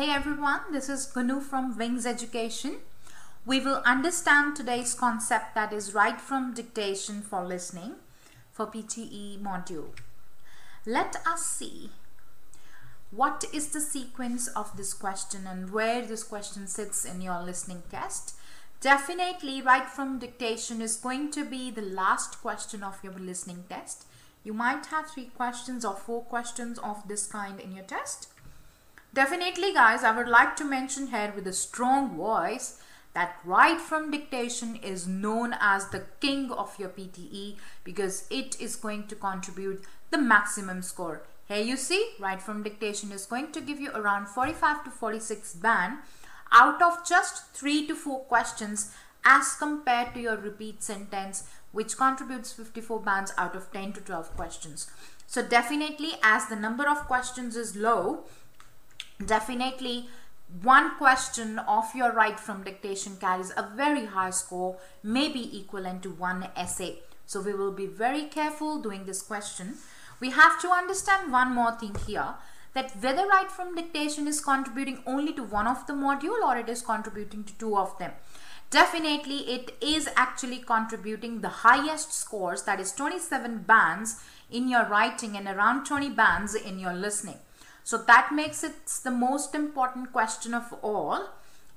Hey everyone, this is Gunu from Wings Education. We will understand today's concept that is write from dictation for listening for PTE module. Let us see what is the sequence of this question and where this question sits in your listening test. Definitely write from dictation is going to be the last question of your listening test. You might have three questions or four questions of this kind in your test. Definitely guys, I would like to mention here with a strong voice that write from dictation is known as the king of your PTE because it is going to contribute the maximum score. Here you see, write from dictation is going to give you around 45 to 46 band out of just 3 to 4 questions as compared to your repeat sentence which contributes 54 bands out of 10 to 12 questions. So definitely as the number of questions is low, definitely one question of your write from dictation carries a very high score, maybe equivalent to one essay. So we will be very careful doing this question. We have to understand one more thing here that whether write from dictation is contributing only to one of the module or it is contributing to two of them. Definitely it is actually contributing the highest scores that is 27 bands in your writing and around 20 bands in your listening. So that makes it the most important question of all.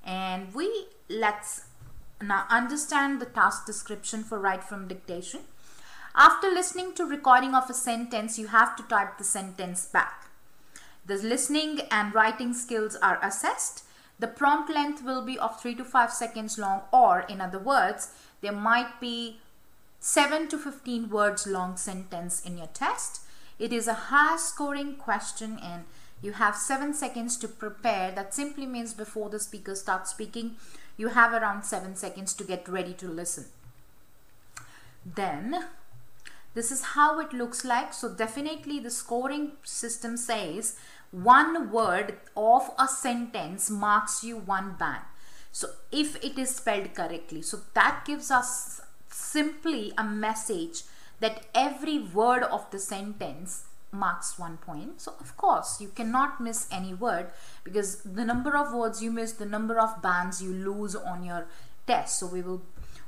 And we let's now understand the task description for write from dictation. After listening to recording of a sentence, you have to type the sentence back. The listening and writing skills are assessed. The prompt length will be of 3 to 5 seconds long or in other words, there might be 7 to 15 words long sentence in your test. It is a high scoring question and you have 7 seconds to prepare. That simply means before the speaker starts speaking, you have around 7 seconds to get ready to listen. Then this is how it looks like. So definitely the scoring system says one word of a sentence marks you one band. So if it is spelled correctly, so that gives us simply a message that every word of the sentence marks one point. So of course you cannot miss any word because the number of words you miss, the number of bands you lose on your test. So we will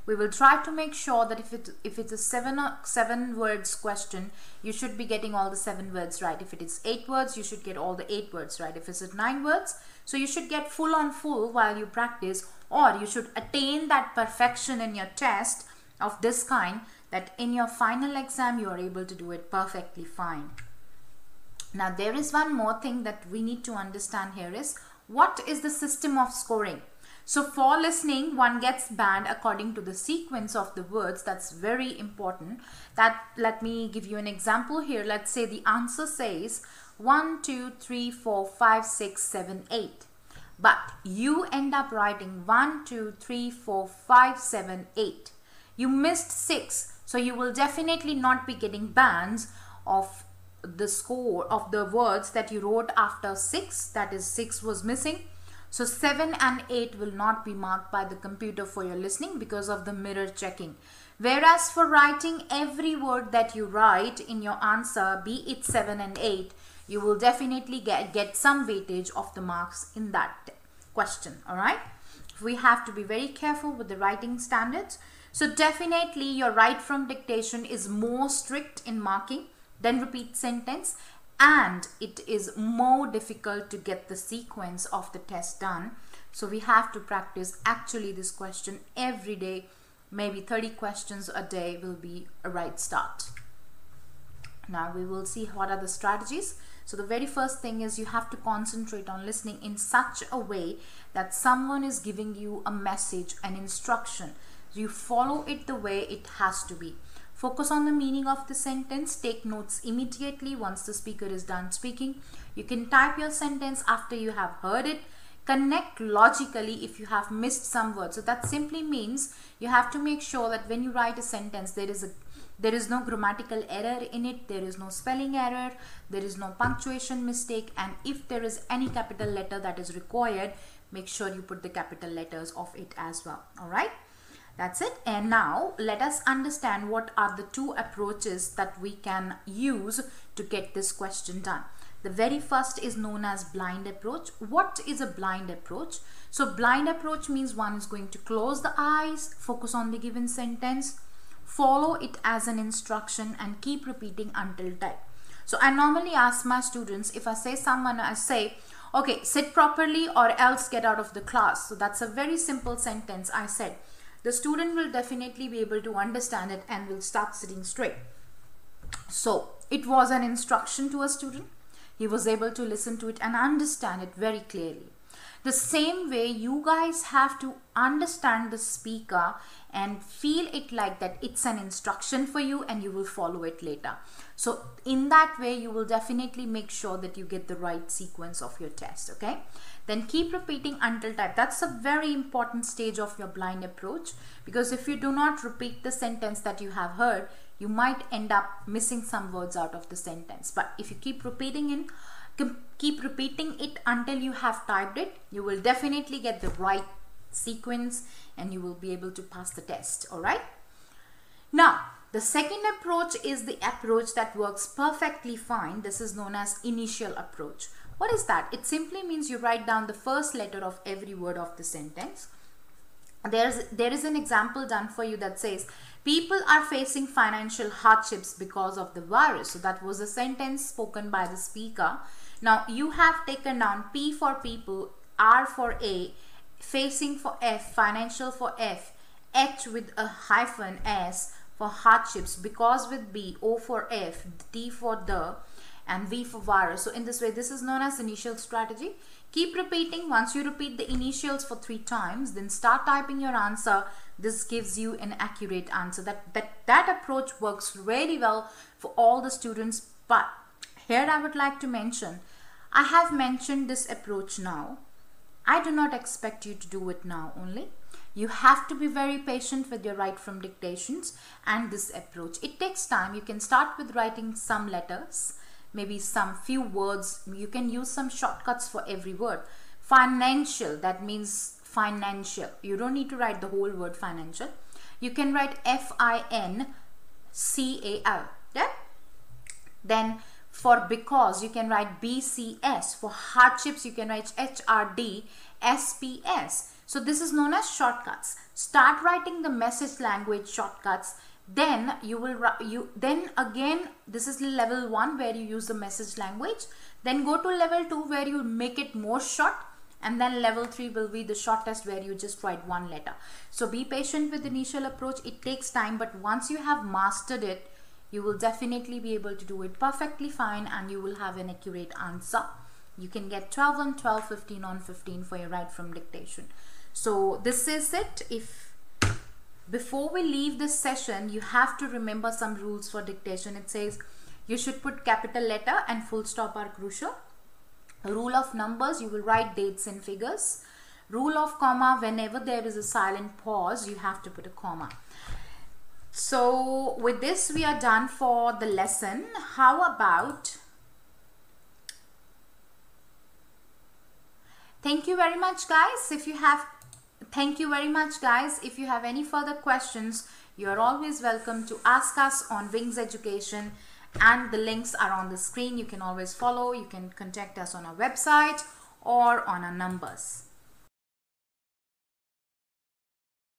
we will try to make sure that if it if it's a seven uh, seven words question you should be getting all the seven words right if it is eight words you should get all the eight words right if it's nine words so you should get full on full while you practice or you should attain that perfection in your test of this kind that in your final exam you are able to do it perfectly fine now there is one more thing that we need to understand here is what is the system of scoring so for listening, one gets band according to the sequence of the words. That's very important. That Let me give you an example here. Let's say the answer says 1, 2, 3, 4, 5, 6, 7, 8. But you end up writing 1, 2, 3, 4, 5, 7, 8. You missed 6. So you will definitely not be getting bands of the score of the words that you wrote after 6. That is 6 was missing so 7 and 8 will not be marked by the computer for your listening because of the mirror checking. Whereas for writing every word that you write in your answer, be it 7 and 8, you will definitely get, get some weightage of the marks in that question. Alright. We have to be very careful with the writing standards. So definitely your write from dictation is more strict in marking than repeat sentence and it is more difficult to get the sequence of the test done. So we have to practice actually this question every day. Maybe 30 questions a day will be a right start. Now we will see what are the strategies. So the very first thing is you have to concentrate on listening in such a way that someone is giving you a message, an instruction. You follow it the way it has to be. Focus on the meaning of the sentence. Take notes immediately once the speaker is done speaking. You can type your sentence after you have heard it. Connect logically if you have missed some words. So that simply means you have to make sure that when you write a sentence, there is a there is no grammatical error in it there is no spelling error there is no punctuation mistake and if there is any capital letter that is required make sure you put the capital letters of it as well all right that's it. And now let us understand what are the two approaches that we can use to get this question done. The very first is known as blind approach. What is a blind approach? So blind approach means one is going to close the eyes, focus on the given sentence, follow it as an instruction and keep repeating until type. So I normally ask my students if I say someone, I say, okay, sit properly or else get out of the class. So that's a very simple sentence I said. The student will definitely be able to understand it and will start sitting straight. So it was an instruction to a student. He was able to listen to it and understand it very clearly. The same way you guys have to understand the speaker and feel it like that it's an instruction for you and you will follow it later. So in that way you will definitely make sure that you get the right sequence of your test okay. Then keep repeating until type. That's a very important stage of your blind approach because if you do not repeat the sentence that you have heard you might end up missing some words out of the sentence. But if you keep repeating it keep repeating it until you have typed it you will definitely get the right sequence and you will be able to pass the test. All right? Now the second approach is the approach that works perfectly fine. This is known as initial approach what is that? It simply means you write down the first letter of every word of the sentence. There's there is an example done for you that says people are facing financial hardships because of the virus. So that was a sentence spoken by the speaker. Now you have taken down P for people, R for A, facing for F, financial for F, H with a hyphen S for hardships, because with B, O for F, D for the, and V for virus. So in this way, this is known as initial strategy. Keep repeating. Once you repeat the initials for three times, then start typing your answer. This gives you an accurate answer. That, that, that approach works really well for all the students, but here I would like to mention, I have mentioned this approach now. I do not expect you to do it now only. You have to be very patient with your write from dictations and this approach. It takes time. You can start with writing some letters, maybe some few words. You can use some shortcuts for every word. Financial, that means financial. You don't need to write the whole word financial. You can write F-I-N-C-A-L. Yeah? Then for because, you can write BCS. For hardships, you can write HRD, SPS. So this is known as shortcuts. Start writing the message language shortcuts. Then you will you then again this is level 1 where you use the message language. Then go to level 2 where you make it more short and then level 3 will be the shortest where you just write one letter. So be patient with the initial approach. It takes time but once you have mastered it you will definitely be able to do it perfectly fine and you will have an accurate answer. You can get 12 on 12, 15 on 15 for your write from dictation. So this is it. If before we leave this session, you have to remember some rules for dictation. It says you should put capital letter and full stop are crucial. Rule of numbers, you will write dates and figures. Rule of comma, whenever there is a silent pause, you have to put a comma. So with this we are done for the lesson. How about Thank you very much guys. If you have thank you very much guys. If you have any further questions, you are always welcome to ask us on Wings Education and the links are on the screen. You can always follow. You can contact us on our website or on our numbers.